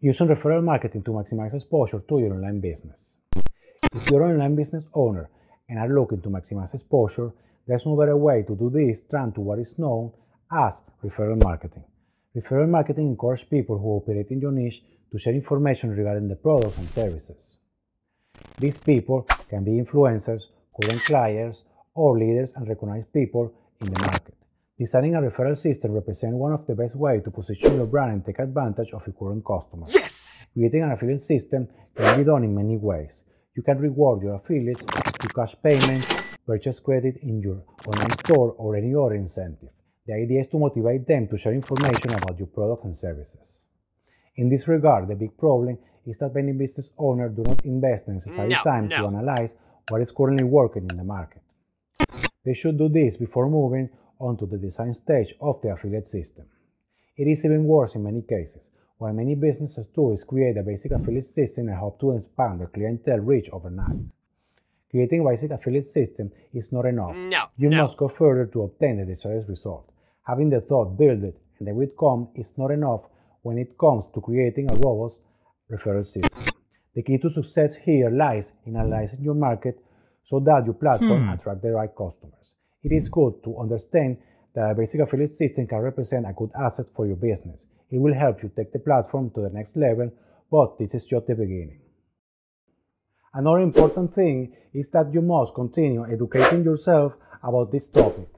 Using referral marketing to maximize exposure to your online business. If you're an online business owner and are looking to maximize exposure, there's no better way to do this than to what is known as referral marketing. Referral marketing encourages people who operate in your niche to share information regarding the products and services. These people can be influencers, current clients, or leaders and recognized people in the market. Designing a referral system represents one of the best ways to position your brand and take advantage of your current customers. Yes! Creating an affiliate system can be done in many ways. You can reward your affiliates through cash payments, purchase credit in your online store, or any other incentive. The idea is to motivate them to share information about your product and services. In this regard, the big problem is that many business owners do not invest the necessary No, time no. to analyze what is currently working in the market. They should do this before moving on to the design stage of the affiliate system. It is even worse in many cases. What many businesses do is create a basic affiliate system and hope to expand their clientele reach overnight. Creating a basic affiliate system is not enough. No, You no. must go further to obtain the desired result. Having the thought, build it, and the outcome is not enough when it comes to creating a robust referral system. The key to success here lies in analyzing your market so that your platform hmm. attracts the right customers. It is good to understand that a basic affiliate system can represent a good asset for your business. It will help you take the platform to the next level, but this is just the beginning. Another important thing is that you must continue educating yourself about this topic.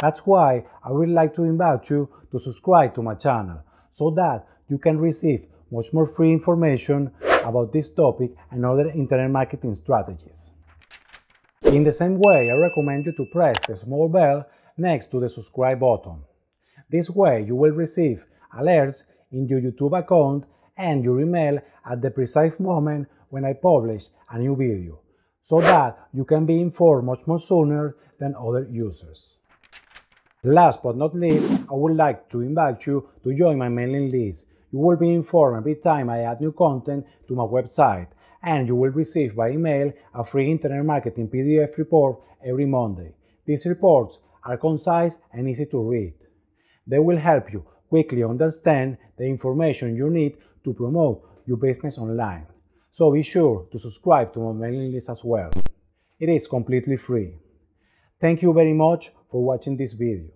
That's why I would like to invite you to subscribe to my channel so that you can receive much more free information about this topic and other internet marketing strategies. In the same way, I recommend you to press the small bell next to the subscribe button. This way, you will receive alerts in your YouTube account and your email at the precise moment when I publish a new video, so that you can be informed much more sooner than other users. Last but not least, I would like to invite you to join my mailing list. You will be informed every time I add new content to my website, and you will receive by email a free internet marketing PDF report every Monday. These reports are concise and easy to read. They will help you quickly understand the information you need to promote your business online. So be sure to subscribe to my mailing list as well. It is completely free. Thank you very much for watching this video.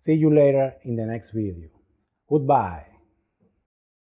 See you later in the next video. Goodbye.